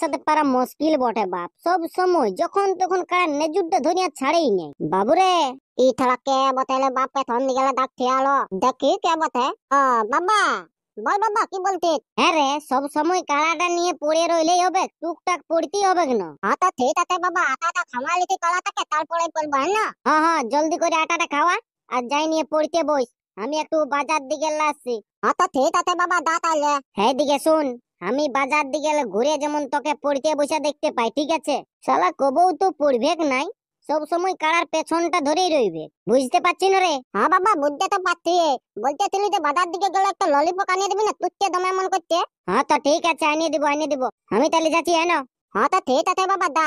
সাথে পারা মুশকিল বটে বাপ। সব সময় যখন তখন কাড়া নেজুরটা ধরিয়া ছাড়েই নেই। বাবুরে ই থালা কে বতাইলে? বাপ পে গেলে ডাক আলো দেখি কে বতে ও বাবা বল বাবা কি বলতে হ্যাঁ রে সব সময় কাড়াটা নিয়ে পড়ে রইলেই হবে টুকটাক পড়তেই হবে না আটা ঠিক আছে বাবা আটাটা খামালিতে কাড়াটাকে তারপরে পড়ব হ্যাঁ না? হ্যাঁ হ্যাঁ জলদি করে আটাটা খাওয়া আর যাই নিয়ে পড়তে বস। আমি একটু বাজার দিকে আসছি। আটা ঠিক আছে বাবা দা তাহলে হ্যাঁ দিকে শুন। আমি বাজার দিকে ঘুরে যেমন তোকে পড়তে বসে দেখতে পাই, ঠিক আছে? শালা কবও তো পড়বে নাই। সব সময় কাড়ার পেছনটা ধরেই রইবে। বুঝতে পারছি না রে? হ্যাঁ বাবা, বুঝতে তো পারছি। বলতে বলতেছিলি যে বাজার দিকে গেলে একটা ললিপপ আনিয়ে দিবি না তুচ্ছে দমে মন করছে? হ্যাঁ তো ঠিক আছে, আনিয়ে দিব আনিয়ে দিব। আমি তাহলে যাচ্ছি হ্যাঁ হ্যাঁ তো ঠিক আছে বাবা দা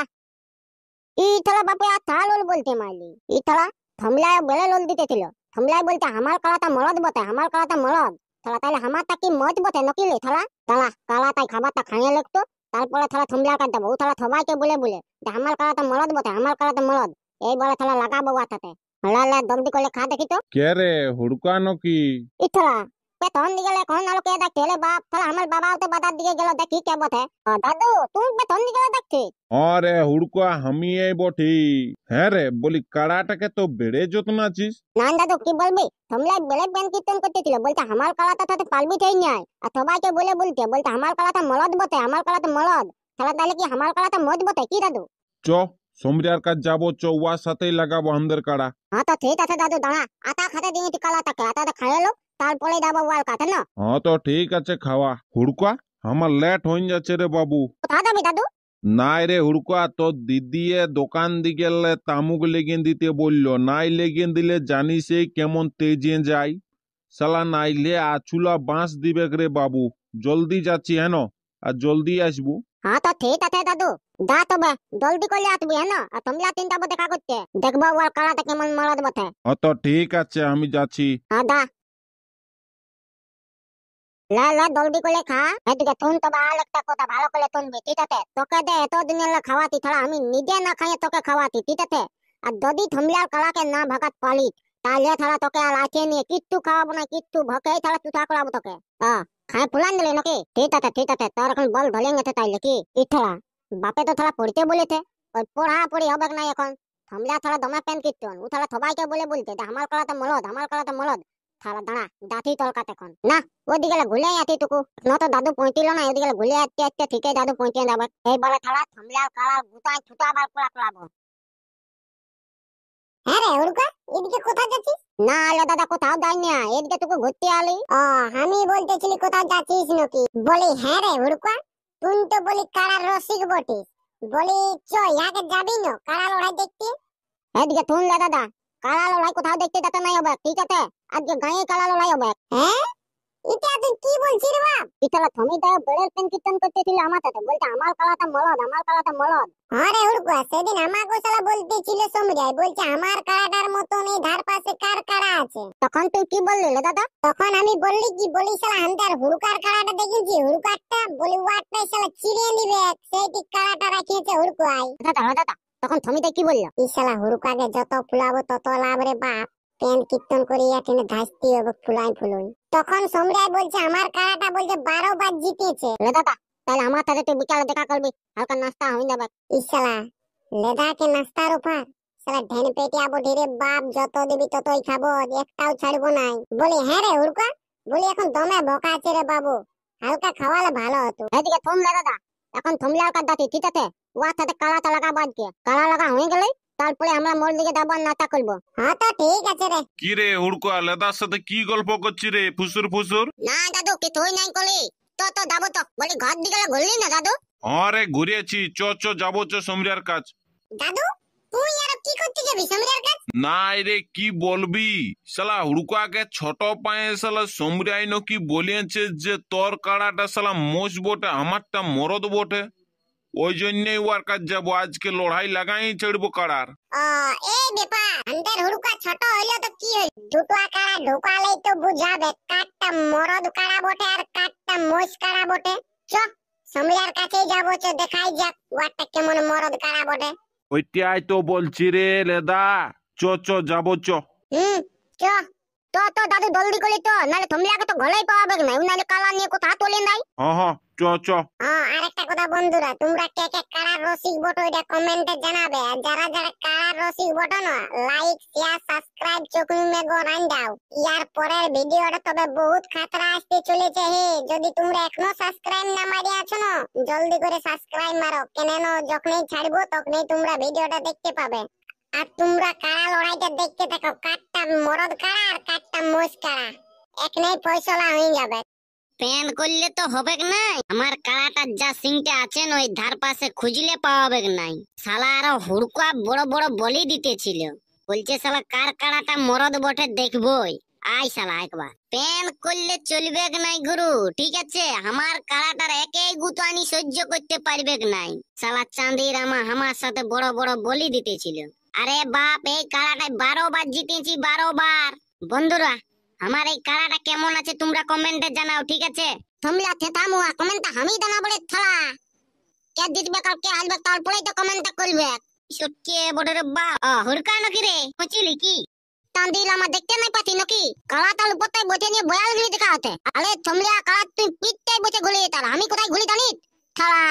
ই থালা বাপে, আর থা লোল বলতে মাইলি। ই থালা, থমলায় বেলে লোল দিতেছিল থমলায় বলতে, আমার কালাটা মরদ বটে, আমার কালাটা মরদ থালা তাহলে আমারটা কি মত বটে নকিলে থালা? তালা কালা তাই খাবারটা খাইয়ে লাগতো তারপরে থালা থমলা কাট দেবো থালা সবাইকে বলে বলে যে আমার কালাতে মরদ বটে আমার কালাতে মরদ এই বলে থালা লাগাবো বাতাতে লালে জলদি করলে খা দেখি তো। কে রে হুড়কানো কি ইথলা বেতন দিকে গেলে কোন আলো কে দেখতে এলে বাপ তাহলে আমার বাবাও তো বাজার দিকে গেল দেখি কে বটে। দাদু তুমি বেতন দিকে গেলে দেখছি? আরে হুড়কা আমি এই বটি। হ্যাঁ রে বলি কাড়াটাকে তো বেড়ে যত্ন আছিস। না দাদু কি বলবি? তোমরা বেলে ব্যান কীর্তন করতেছিল বলতে আমার কালাটা তাতে পালবি ঠাই নাই আর সবাইকে বলে বলতে বলতে আমার কালাটা মলদ বটে আমার কালাটা মলদ। তাহলে তাহলে কি আমার কালাটা মদ বটে কি দাদু? চ সমরিয়ার কাজ যাব চ ওয়ার সাথেই লাগাবো আমাদের কাড়া। হ্যাঁ তো ঠিক আছে দাদু দাঁড়া। আটা খাতে দিয়ে কালাটাকে আটাটা খাইয়ে লো। তারপরে যাব কাতে না? হ্যাঁ তো ঠিক আছে খাওয়া। হুড়কা আমার লেট হয়ে যাচ্ছে রে বাবু। কোথায় যাবি দাদু? নাই রে হুড়কা তোর দিদিয়ে দোকান দিকে তামুক দিতে বলল। নাই দিলে জানিস কেমন তেজে যায় সালা নাইলে আচুলা বাঁশ দিবে রে বাবু। জলদি যাচ্ছি হেন আর জলদি আসব। হ্যাঁ তো ঠিক আছে দাদু। যা তবে জলদি করলে আসবি হ্যাঁ না? আর তোমরা তিনটা দেখা করতে। দেখব কালাটা কেমন মলদ বটে হ্যাঁ তো ঠিক আছে আমি যাচ্ছি। হ্যাঁ দা লা লা জলদি খা। এদিকে তুন তো একটা কথা, ভালো করে তুনবি আছে তোকে দে এত দিনের খাওয়াতি ছাড়া, আমি নিজে না খাইয়ে তোকে খাওয়াতি আর যদি থমলিয়ার কালাকে না ভাগাত পালি, তাহলে ছাড়া তোকে আর আছে কিচ্ছু খাওয়াবো না, কিচ্ছু ছাড়া তোকে। হ্যাঁ ফুলান দিলে নাকি? তোর এখন বল ধরে গেছে তাইলে কি ইঠালা বাপে তো থালা পড়তে বলেছে, ওই পড়া পড়ি হবে না এখন? থমলিয়া থালা দমে প্যান কীর্তন ও বলে বলতে আমার কলাতে মলদ আমার কলাতে মলদ। থালা দাঁড়া দাঁতি তলকাত এখন। না ওদিকে ঘুলে আতি টুকু। নত দাদু পঁয়তিল না ওদিকে ঘুলে আসতে আসতে ঠিকই দাদু পৌঁছে যাবে। এইবারে থালা থামলে কালার গুতায় ছুটা বার করা করাবো হ্যাঁ রে উড়কা এদিকে কোথায় যাচ্ছিস? না আলো দাদা কোথাও যাই না এদিকে তোকে ঘুরতে আলি। ও আমি বলতেছিলি কোথাও যাচ্ছিস নাকি? বলি হ্যাঁ রে উড়কা তুই তো বলি কারার রসিক বটিস। বলি চ ইয়াকে যাবি না কারা লড়াই দেখতে? এদিকে তুন দাদা। কারা লড়াই কোথাও দেখতে যেতে নাই হবে ঠিক আছে? আজকে গায়ে কালা লড়াই হবে হ্যাঁ? এটা তুই কি বলছিস রে বাপ? ইতালা থমি দাও বেড়ের পেন কীর্তন করতেছিল আমার সাথে। বলতে আমার কালাটা মলদ আমার কালাটা মলদ। আরে উড়কুয়া সেদিন আমাকে শালা বলতেছিল সমজাই বলছে আমার কাড়াটার মতন এই ধার পাশে কার কাড়া আছে? তখন তুই কি বললি রে দাদা? তখন আমি বললি কি বলি শালা হান্তার হুড়কার কাড়াটা দেখেছি হুড়কারটা বলি ওয়াটটাই শালা চিড়িয়ে নিবে সেইটি কাড়াটা রাখিয়েছে হুড়কুয়াই দাদা দাদা তখন থমিতে কি বলল? এই শালা হুড়কাকে যত ফুলাবো তত লাভ রে বাপ। পেন কীর্তন করিয়া টেনে ধাসতে হবে ফুলাই ফুলুই। তখন সমরাই বলছে আমার কাড়াটা বলছে বারো বার জিতেছে তাহলে আমার সাথে তুই বিকালে দেখা করবি হালকা নাস্তা হয়ে যাবে। ইসালা লেদাকে নাস্তার উপর সালা ঢেন পেটে আবো ঢেরে বাপ যত দিবি ততই খাব একটাও ছাড়বো নাই। বলি হ্যাঁ রে উড়কা বলি এখন দমে ভোকা আছে রে বাবু। হালকা খাওয়ালে ভালো হতো। এদিকে দাদা এখন থমলে হালকা দাতি ঠিক আছে? সাথে বাজকে কালা লাগা হয়ে গেলে তারপরে আমরা মোর দিকে যাব নাটা করব। হ্যাঁ তো ঠিক আছে রে। কি রে লেদার সাথে কি গল্প করছি রে? ফুসুর ফুসুর? না দাদু নাই কলি। তো তো যাব তো বলি ঘর দিকে ঘুরলি না দাদু? আরে ঘুরেছি। চ চ যাব চ সমরিয়ার কাজ দাদু তুই আর কি করতে যাবি সমরের কাছে? নাই রে কি বলবি? শালা হুড়কাকে ছোট পায়ে শালা সমরিয়াই কি বলিয়েছে যে তোর কাড়াটা শালা মোষ বটে আমারটা মরদ বটে? ওই জন্যই ওর কাজ যাব আজকে লড়াই লাগাই চড়বো কাড়ার আহ, এই ব্যাপার আমাদের হুড়কা ছোট হইল তো কি হইল দুটো কাড়া ঢোকালেই তো বুঝাবে কাঠটা মরদ কাড়া বটে আর কাঠটা মোষ কাড়া বটে? চ সমলার কাছেই যাব চ দেখাই যাক ওয়ারটা কেমন মরদ কাড়া বটে। ওইটাই তো বলছি রে লেদা চ চ যাব চ। হুম চ। তো তো দাদু জলদি করলি তো নাহলে তোমলাকে তো গলাই পাওয়াবে না নাহলে কালা নিয়ে কোথা তোলে নাই? হ্যাঁ হ্যাঁ চ চ। হ্যাঁ আরেকটা কথা বন্ধুরা তোমরা কে কে কারার রসিক বটো এটা কমেন্টে জানাবে আর যারা যারা কারার রসিক বটো না লাইক শেয়ার সাবস্ক্রাইব চকুনি মে গো রান দাও। ইয়ার পরের ভিডিওটা তবে বহুত খাতরা আসতে চলেছে হে যদি তোমরা এখনও সাবস্ক্রাইব না মারি আছো না জলদি করে সাবস্ক্রাইব মারো কেন যখনই ছাড়বো তখনই তোমরা ভিডিওটা দেখতে পাবে। আর তোমরা কারা লড়াইটা দেখতে থাকো? কাঠটা মরদ কারা আর কাঠটা মোষ কারা? ফয়সলা হয়ে যাবে। প্যান করলে তো হবে নাই। আমার কাড়াটার যা সিংটা ওই ধার পাশে খুঁজলে পাওয়াবে নাই। শালা আরও হুড়কা বড় বড় বলি দিতেছিল। বলছে, শালা, কার কাড়াটা মরদ বটে দেখবই? আই শালা, একবার। প্যান করলে চলবে নাই গুরু, ঠিক আছে? আমার কাড়াটার একেই গুতানি সহ্য করতে পারবে নাই। শালা চাঁদির আমা আমার সাথে বড় বড় বলি দিতেছিল। আরে বাপ, এই কাড়াটায় বারো বার জিতেছি, বারো বার। বন্ধুরা, আমার এই কাড়াটা কেমন আছে তোমরা কমেন্টে জানাও, ঠিক আছে? তোমরা থেতা মুয়া কমেন্টটা আমি দানা বলে থালা। কে জিতবে কাল, কে আসবে তারপরেই তো কমেন্টটা করবে। সত্যি বড় রে বা হুড়কা নাকি রে? বুঝলি কি? তান্দিল আমার, দেখতে নাই পাচ্ছি নাকি? কালা তাল উপরটাই বসে নিয়ে বয়াল গিরি দেখা হতে আরে তোমরা কালা তুই পিঠটাই বসে ঘুলি তার, আমি কোথায় ঘুলি জানিস? থালা,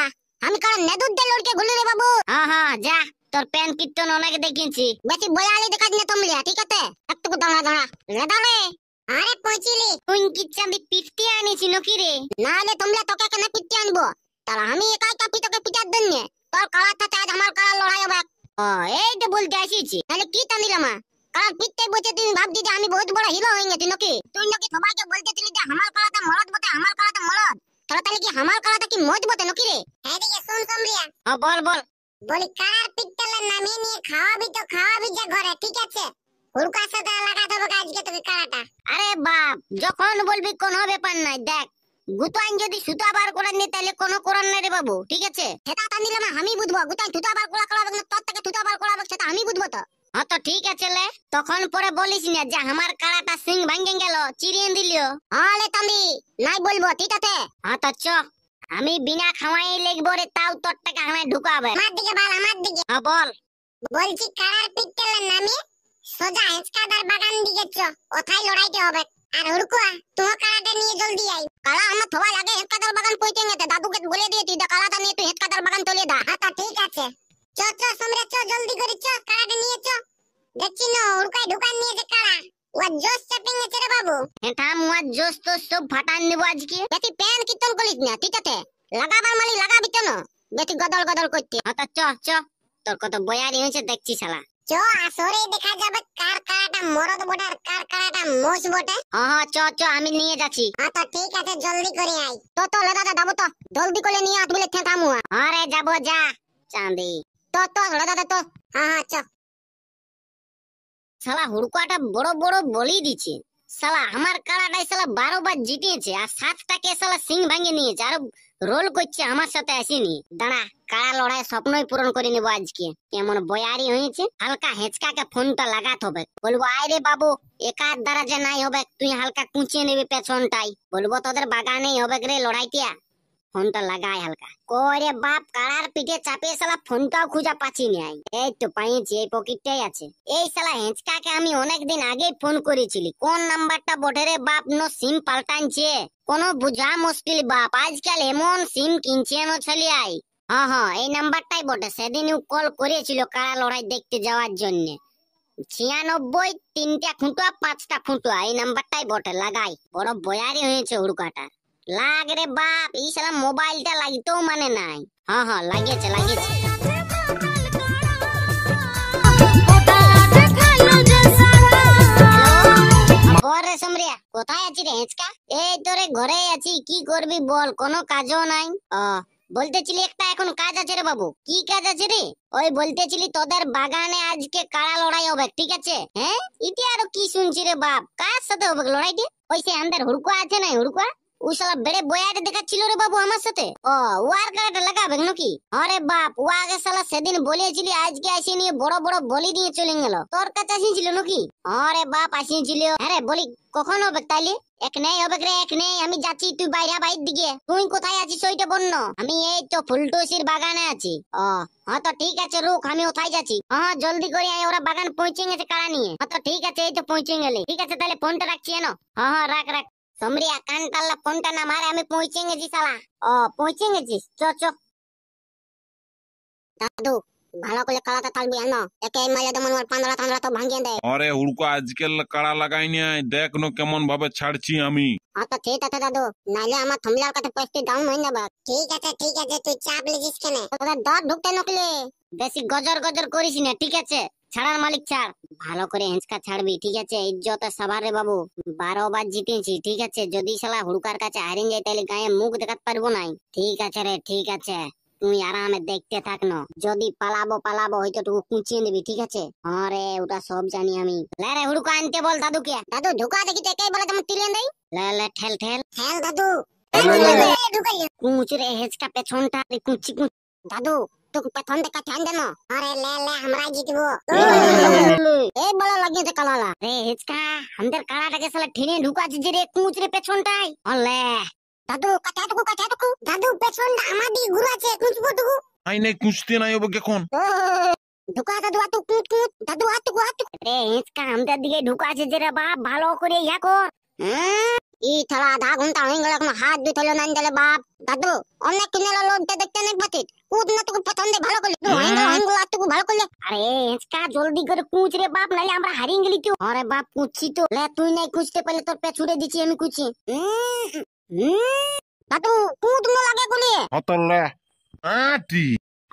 আমি নেদুর দে লড়কে ঘুলি রে বাবু। হ্যাঁ হ্যাঁ যা। তোর প্যান কীর্তন অনেক দেখিয়েছি। বেশি বয়ালি দেখাস না তোমরা ঠিক আছে? একটু দাঁড়া দাঁড়া। রে আরে পৌঁছিলি তুই কি চাঁদি পিফটি আনিছি নাকি রে? নাহলে তোমরা তোকে কেন পিটতে আনব? তাহলে আমি একাই কাপি তোকে পিটার জন্য। তোর কালার সাথে আজ আমার কালার লড়াই হবে। ও এই তো বলতে আসিছি তাহলে কি টানিলাম কারণ পিটতে বসে তুমি ভাবছি যে আমি বহুত বড় হিরো হয়ে গেছি নাকি? তুই নাকি সবাইকে বলতেছিলি যে আমার কালাটা মরদ বটে আমার কালাটা মরদ। তাহলে তাহলে কি আমার কালাটা কি মজ বটে নাকি রে? হ্যাঁ দিকে শুন সমরিয়া ও বল বল। বলি কারার নামিয়ে নিয়ে খাওয়াবি তো খাওয়াবি যে ঘরে ঠিক আছে? লাগাতে হবে আজকে তোকে কারাটা। আরে বাপ যখন বলবি কোনো ব্যাপার নাই দেখ গুতাইন যদি সুতা বার করে নি তাহলে কোনো নাই রে বাবু ঠিক আছে? সেটা টানিলাম আমি বুঝব গোটাই থুতা বার করা করাবে না তোর থেকে থুতা বার করাবে সেটা আমি বুঝব তো। হ্যাঁ তো ঠিক আছে লে তখন পরে বলিস না যে আমার কারাটা সিং ভাঙ্গে গেল চিরিয়ে দিলিও আলে তাম্বি নাই বলব ঠিক আছে? হ্যাঁ তো চ। আমি বিনা খাওয়াই লিখব রে তাও তোর টাকা আমায় ঢুকাবে। আমার দিকে বল আমার দিকে। হ্যাঁ বল। বলছি কারার পিটতেলে নামিয়ে সোজা হেঁচকাদার বাগান দিকে চ ওথায় লড়াইতে হবে। আর হুড়কুয়া তোমার কারাটা নিয়ে জলদি আই কালা আমার সবাই লাগে হেঁচকাদার বাগান পৌঁছে গেছে দাদুকে বলে দিয়ে তুই কালাটা নিয়ে তুই হেঁচকাদার বাগান চলে দা হ্যাঁ তা ঠিক আছে। চ চ সমরে চ জলদি করে চ কারাটা নিয়ে চ। দেখছি না হুড়কায় ঢুকান নিয়েছে কারা ও জোস চাপিং এছে রে বাবু। এটা মুয়া জোস তো সব ফাটান নেব আজকে। বেশি প্যান কীর্তন করিস না ঠিক আছে লাগাবার মালি লাগাবি তো না। বেশি গদল গদল করতে। হ্যাঁ চ চ। তোর কত বয়ারি হয়েছে দেখছি শালা। চ আসরে দেখা যাবে কার কারাটা মরদ বটে আর কার কারাটা মোষ বটে। হ্যাঁ চ চ আমি নিয়ে যাচ্ছি। হ্যাঁ তো ঠিক আছে জলদি করে আই তো তো দাদা তো। জলদি করে নিয়ে আসবি ঠেকা মুয়া আরে যাব যা। চাঁদি। তো তো লে দাদা তো। হ্যাঁ হ্যাঁ চ। শালা হুড়কাটা বড় বড় বলি দিচ্ছে। শালা আমার কাড়াটাই শালা বারো বার জিতিয়েছে আর সাতটাকে শালা সিং ভাঙে নিয়েছে আর রোল করছে আমার সাথে আসেনি। দাঁড়া, কাড়া লড়াই স্বপ্নই পূরণ করে নেব আজকে। কেমন বয়ারি হয়েছে? হালকা হেঁচকাকে ফোনটা লাগাতে হবে। বলব, আয় রে বাবু, একার দ্বারা যে নাই হবে, তুই হালকা কুঁচিয়ে নিবি পেছনটাই। বলব, তোদের বাগানেই হবে রে লড়াইটিয়া। ফোনটা লাগাই হালকা। করে বাপ, কাড়ার পিঠে চাপিয়ে শালা ফোনটাও খুঁজা পাচ্ছি নাই এই তো পাইছি, এই পকেটটাই আছে। এই শালা হেঁচকাকে আমি অনেকদিন আগেই ফোন করেছিলি। কোন নাম্বারটা বটে রে বাপ? নো সিম পাল্টানছে কোনো বুঝা মুশকিল বাপ। আজকাল এমন সিম কিনছে নো ছলিয়াই হ্যাঁ হ্যাঁ এই নাম্বারটাই বটে। সেদিন কল করেছিল কারা লড়াই দেখতে যাওয়ার জন্য। ছিয়ানব্বই, তিনটা খুঁটুয়া পাঁচটা খুঁটুয়া এই নাম্বারটাই বটে, লাগাই। বড় বয়ারি হয়েছে হুড়কাটা। লাগ রে বাপ এই সালা মোবাইলটা লাগতেও মানে নাই হ্যাঁ হ্যাঁ লাগিয়েছে লাগিয়েছে কোথায় আছি রে হেঁচকা এই তোরে ঘরে আছি কি করবি বল কোনো কাজও নাই ও বলতেছিলি একটা এখন কাজ আছে রে বাবু কি কাজ আছে রে ওই বলতেছিলি তোদের বাগানে আজকে কাড়া লড়াই হবে ঠিক আছে হ্যাঁ ইতি আরও কি শুনছি রে বাপ কার সাথে হবে লড়াইটি ওই সে আন্দার হুড়কুয়া আছে না হুড়কুয়া নেই আমি যাচ্ছি তুই বাইরে বাইর দিকে। তুই কোথায় আছিস ওইটা বন্য? আমি এই তো ফুলটুসির বাগানে আছি। ও হ্যাঁ তো ঠিক আছে রুক আমি কোথায় যাচ্ছি। হ্যাঁ জলদি করে ওরা বাগান পৌঁছে গেছে কারা নিয়ে? হ্যাঁ ঠিক আছে, এই তো পৌঁছে গেলে। ঠিক আছে, তাহলে ফোনটা রাখছি, এনো। হ্যাঁ হ্যাঁ রাখ রাখ। সমরিয়া কান টাল্লা ফোনটা না মারে আমি পৌঁছে গেছি শালা ও পৌঁছে গেছিস চ চ দাদু ভালো করে কালাটা তালবি এনো একে মাইলে দেমন ওর পান্দরা তান্দরা তো ভাঙিয়ে দেয় আরে হুড়কো আজকাল কাড়া লাগাই নাই দেখ নো কেমন ভাবে ছাড়ছি আমি হ্যাঁ তো ঠিক আছে দাদু নাইলে আমার থমলার কাছে পয়সা ডাউন হয়ে যাবে ঠিক আছে ঠিক আছে তুই চাপ লিজিস কেন তোদের দর ঢুকতে নকলে বেশি গজর গজর করিস না ঠিক আছে ছাড়ার মালিক ছাড়। ভালো করে হেঁচকা ছাড়বি ঠিক আছে? ইজ্জত সবার রে বাবু। বারো বার জিতেছি ঠিক আছে? যদি শালা হুড়কার কাছে হারিন যায় তাহলে গায়ে মুখ দেখাতে পারব নাই। ঠিক আছে রে ঠিক আছে। তুই আরামে দেখতে থাক না। যদি পালাবো পালাবো হয়তো টুকু কুচিয়ে নিবি ঠিক আছে? হ্যাঁ রে ওটা সব জানি আমি। লে রে হুড়কা আনতে বল দাদুকে। দাদু ঢুকা দেখি তো একাই বলে তোমার তিলেন দেই। লে লে ঠেল ঠেল। হ্যাঁ দাদু। কুচ রে হেঁচকা পেছনটা কুচি কুচি। দাদু তুই পেছন থেকে ঠ্যান দেন আরে লে লে আমরা জিতবো। এই বলা লাগিয়েছে কালালা। রে হেঁচকা আমাদের কাড়াটাকে শালা ঠেনে ঢুকাচ্ছে রে কুচ রে পেছনটাই অলে দাদু কাটা টুকু দাদু পেছনটা আমার ঘুরাছে কুচবো আই নাই কুঁচতে নাই হবে কেখন? ঢুকা দাদু আতু কুচ কুচ দাদু আতু আতু রে হিঁচকা আমাদের দিকে ঢুকাছে যে রে বাপ ভালো করে ইয়া কর। ই থালা আধা ঘণ্টা হয়ে গেল এখন হাত দুই দিলে বাপ। দাদু অনেক কিনে লোকটা দেখতে নেক বাতিত কুদ না তোকে পছন্দ ভালো করলে। হয়ে। গেল আর তোকে ভালো করলে। আরে হিঁচকা জলদি করে কুঁচ রে বাপ নাইলে আমরা হারিয়ে গেলি তো। আরে বাপ কুচছি তো। লে তুই নাই কুচতে পারলে তোর পে ছুড়ে দিচ্ছি আমি কুচি। দাদু কুদ ন লাগে গুলি হতলে আটি।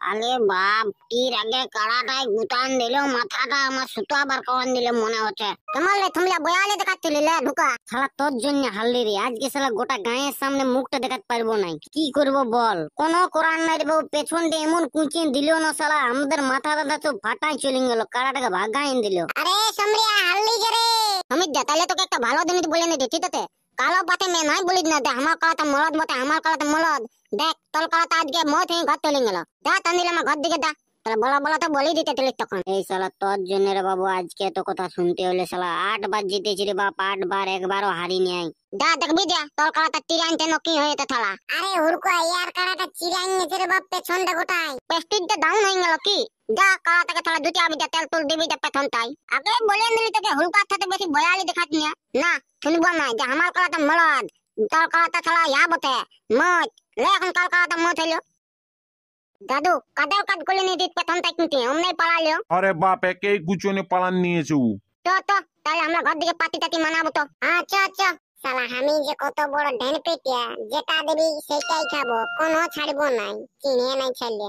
আরে বাপ তীর আগে কাড়াটাই গুতান দিল মাথাটা আমার সুতা বার করান দিলে মনে হচ্ছে। তোমার লে তুমি বয়ালে দেখাচ্ছিলি লে ঢুকা। শালা তোর জন্য হাল্লি রে আজকে শালা গোটা গায়ের সামনে মুখটা দেখাতে পারব নাই। কি করব বল? কোন করার নাই রে পেছন দিয়ে এমন কুচিয়ে দিল না শালা আমাদের মাথা ব্যথা তো ফাটাই চলে গেল কাড়াটাকে ভাগাই দিল। আরে সমরিয়া হাল্লি রে? আমি দে তাহলে তোকে একটা ভালো জিনিস বলে নে দিচ্ছি তোতে কালো পাতে মে নাই বলি না দে আমার কালাতে মলদ মতে আমার কালাতে মলদ দেখ তোর কালাতে আজকে মত হয়ে ঘর চলে গেল। দা দিলে আমার ঘর দিকে দা। তাহলে বলা বলা তো বলেই দিতে তিলিস তখন। এই শালা তোর জন্য রে বাবু আজকে তো কথা শুনতে হলে শালা আট বার জিতেছি রে বাপ আট বার একবারও হারি নাই দা দেখবি দা তোর কালাতে তিরানতে নকি হয়ে তো থালা। আরে হুড়কো ইয়ার কালাটা চিরাই নিয়েছে রে বাপ পেছনটা গোটাই। পেস্টিকটা ডাউন হয়ে গেল কি? দা কালাটাকে থালা দুটি আমি দা তেল তুল দিবি দা পেছনটাই আগে বলে দিলি তোকে হুড়কার সাথে বেশি বয়ালি না না শুনব না যে আমার কালাটা মলদ তোর কালাটা থালা ইয়া বটে মত লে এখন তোর কালাটা মত হইল। দাদু কাদেও কাজ করলে নি দিত পেছনটাই কিন্তু অমনি পালালিও আরে বাপ একেই কুচনে পালান নিয়েছে। ও তো তো তাহলে আমরা ঘর দিকে পাতি টাতি মানাবো তো। আচ্ছা আচ্ছা সালা আমি যে কত বড় ঢেন পেটিয়া যেটা দেবি সেটাই খাব কোনো ছাড়বো নাই চিনিয়ে নাই ছাড়লে